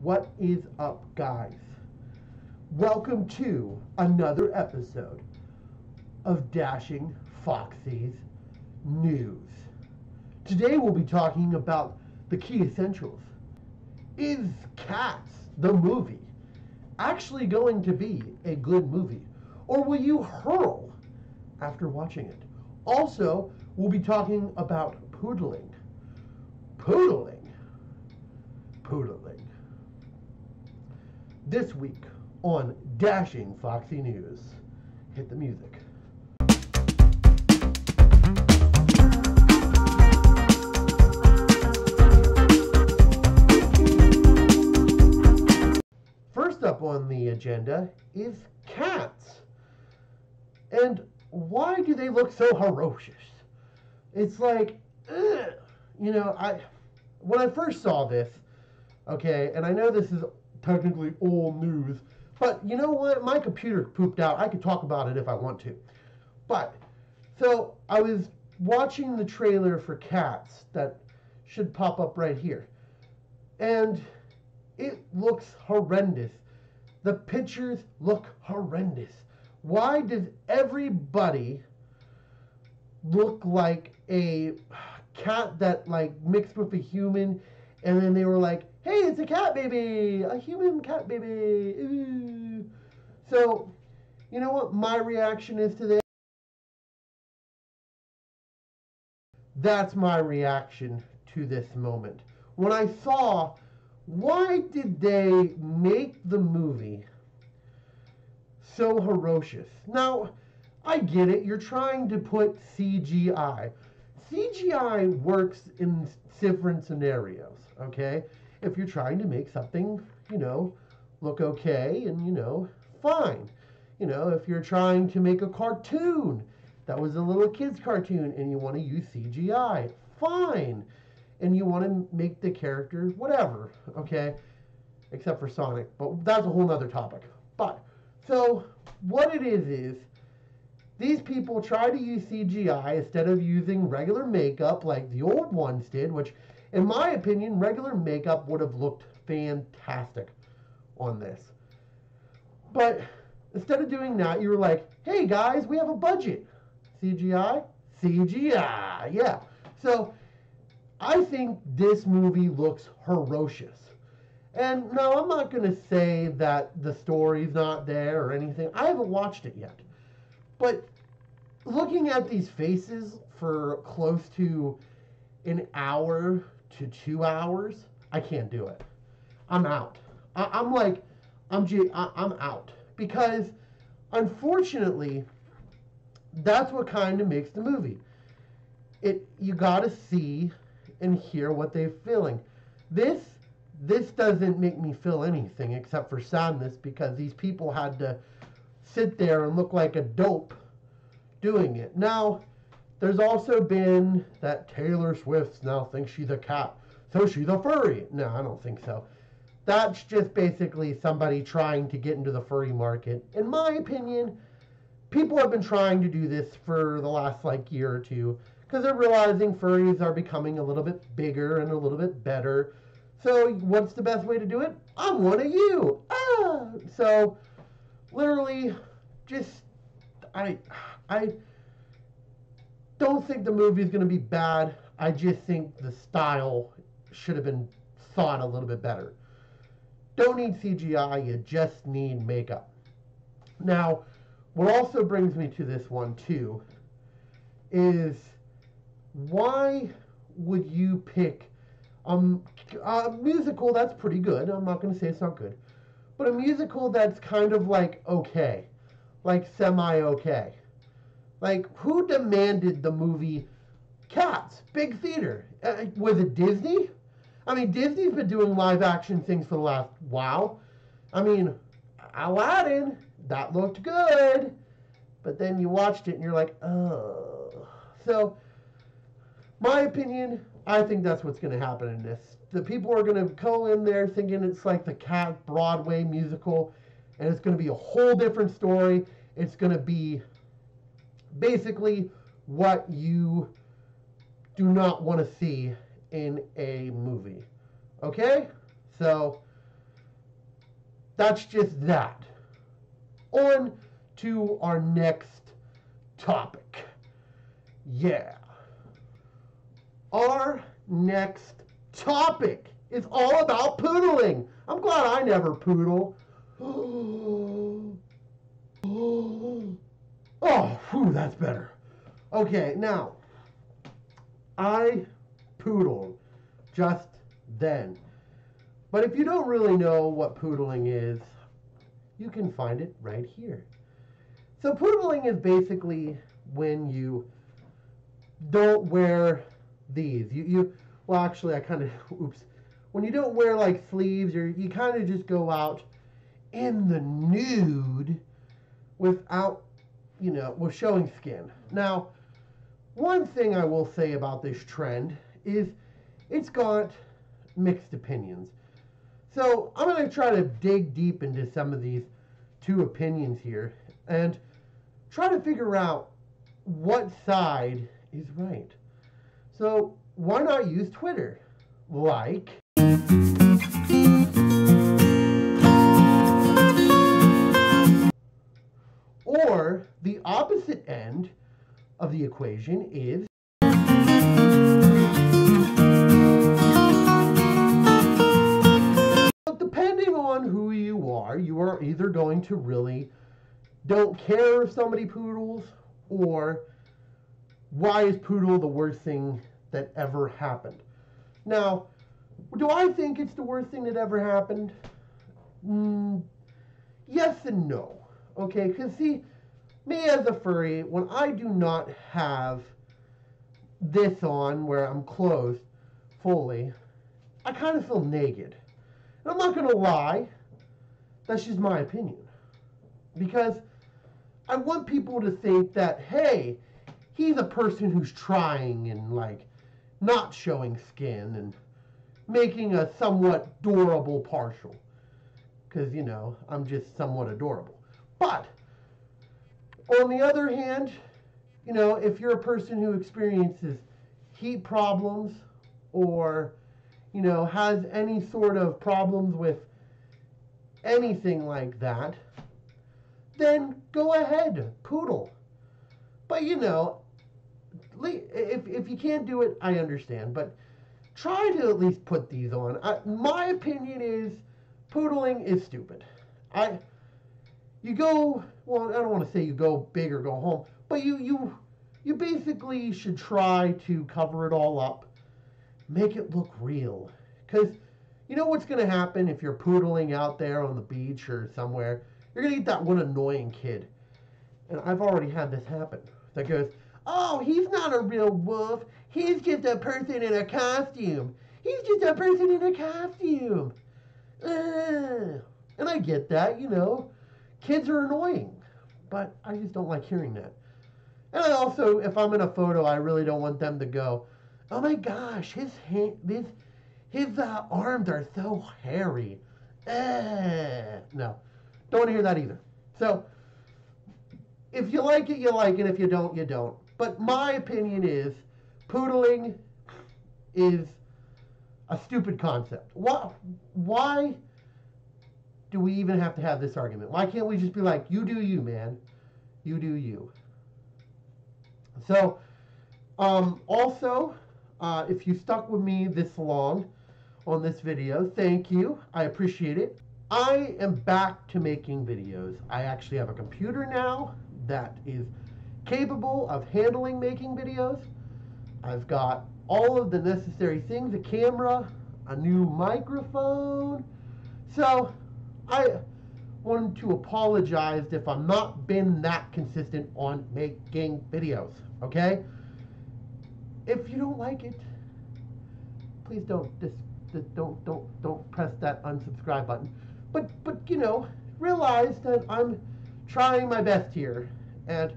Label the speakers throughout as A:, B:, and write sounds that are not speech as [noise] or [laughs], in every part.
A: What is up, guys? Welcome to another episode of Dashing Foxie's News. Today we'll be talking about the key essentials. Is Cats, the movie, actually going to be a good movie? Or will you hurl after watching it? Also, we'll be talking about poodling. Poodling. Poodling. This week on Dashing Foxie News. Hit the music. First up on the agenda is cats. And why do they look so ferocious? It's like, ugh. you know, I when I first saw this, okay, and I know this is technically old news, but you know what? My computer pooped out. I could talk about it if I want to. But so I was watching the trailer for Cats that should pop up right here. And it looks horrendous. The pictures look horrendous. Why does everybody look like a cat that like mixed with a human and then they were like, "Hey, it's a cat baby, a human cat baby." Ooh. So, you know what my reaction is to this? That's my reaction to this moment. When I saw why did they make the movie so ferocious? Now, I get it. You're trying to put CGI. CGI works in different scenarios, okay? If you're trying to make something, you know, look okay and, you know, fine. You know, if you're trying to make a cartoon that was a little kid's cartoon and you want to use CGI, fine. And you want to make the character whatever, okay? Except for Sonic, but that's a whole nother topic. But, so what it is is these people try to use CGI instead of using regular makeup like the old ones did, which, in my opinion, regular makeup would have looked fantastic on this. But instead of doing that, you were like, hey guys, we have a budget. CGI? CGI, yeah. So I think this movie looks ferocious. And no, I'm not going to say that the story's not there or anything. I haven't watched it yet. But looking at these faces for close to an hour to two hours, I can't do it. I'm out. I, am like, I'm I, I'm out because unfortunately, that's what kind of makes the movie. It you got to see and hear what they're feeling. This this doesn't make me feel anything except for sadness because these people had to sit there and look like a dope doing it. Now, there's also been that Taylor Swift now thinks she's a cat, so she's a furry. No, I don't think so. That's just basically somebody trying to get into the furry market. In my opinion, people have been trying to do this for the last like year or two because they're realizing furries are becoming a little bit bigger and a little bit better. So, what's the best way to do it? I'm one of you. Ah! So, literally, just I I don't think the movie is going to be bad. I just think the style should have been thought a little bit better. Don't need CGI, you just need makeup. Now, what also brings me to this one too is why would you pick um, a musical that's pretty good? I'm not going to say it's not good, but a musical that's kind of like okay, like semi okay. Like, who demanded the movie Cats, big theater? Uh, was it Disney? I mean, Disney's been doing live action things for the last while. I mean, Aladdin, that looked good. But then you watched it and you're like, oh. So, my opinion, I think that's what's going to happen in this. The people are going to go in there thinking it's like the Cat Broadway musical, and it's going to be a whole different story. It's going to be basically what you do not want to see in a movie. Okay? So that's just that. On to our next topic. Yeah. Our next topic is all about poodling. I'm glad I never poodle. [gasps] [gasps] Oh, whew, that's better. Okay, now, I poodled just then. But if you don't really know what poodling is, you can find it right here. So poodling is basically when you don't wear these. You, you well, actually, I kind of, [laughs] oops. When you don't wear like sleeves, or you kind of just go out in the nude without, you know, with showing skin. Now, one thing I will say about this trend is it's got mixed opinions. So I'm going to try to dig deep into some of these two opinions here and try to figure out what side is right. So why not use Twitter? Like, opposite end of the equation is but depending on who you are, you are either going to really don't care if somebody poodles or why is poodle the worst thing that ever happened? Now, do I think it's the worst thing that ever happened? Mm, yes and no. Okay, because see, me as a furry, when I do not have this on where I'm clothed fully, I kind of feel naked. And I'm not going to lie, that's just my opinion. Because I want people to think that, hey, he's a person who's trying and like not showing skin and making a somewhat adorable partial. Because, you know, I'm just somewhat adorable. But, on the other hand, you know, if you're a person who experiences heat problems or, you know, has any sort of problems with anything like that, then go ahead, poodle. But, you know, if, if you can't do it, I understand. But try to at least put these on. I, my opinion is poodling is stupid. I you go well. I don't want to say you go big or go home, but you you you basically should try to cover it all up, make it look real. Because you know what's going to happen if you're poodling out there on the beach or somewhere? You're going to get that one annoying kid. And I've already had this happen. That goes, Oh, he's not a real wolf. He's just a person in a costume. He's just a person in a costume. And I get that, you know. Kids are annoying, but I just don't like hearing that. And I also, if I'm in a photo, I really don't want them to go, "Oh my gosh, his hand, his his uh, arms are so hairy." Uh, no, don't want to hear that either. So, if you like it, you like it. If you don't, you don't. But my opinion is poodling is a stupid concept. Why, why do we even have to have this argument? Why can't we just be like, you do you, man? You do you. So, um, also, uh, if you stuck with me this long on this video, thank you. I appreciate it. I am back to making videos. I actually have a computer now that is capable of handling making videos. I've got all of the necessary things, a camera, a new microphone. So I wanted to apologize if I'm not been that consistent on making videos, okay? If you don't like it, please don't just don't don't don't press that unsubscribe button. But but you know, realize that I'm trying my best here and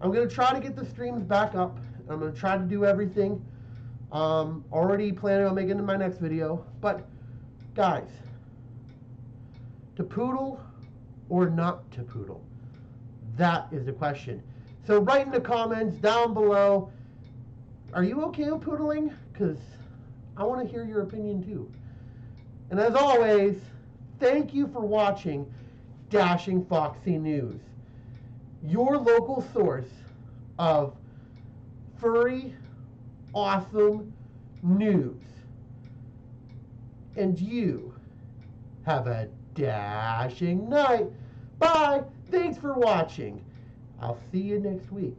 A: I'm going to try to get the streams back up. I'm going to try to do everything. Um, already planning on making my next video. But, guys, to poodle or not to poodle? That is the question. So write in the comments down below, are you okay with poodling? Because I want to hear your opinion too. And as always, thank you for watching Dashing Foxie News, your local source of furry, awesome news. And you have a dashing night. Bye. Thanks for watching. I'll see you next week.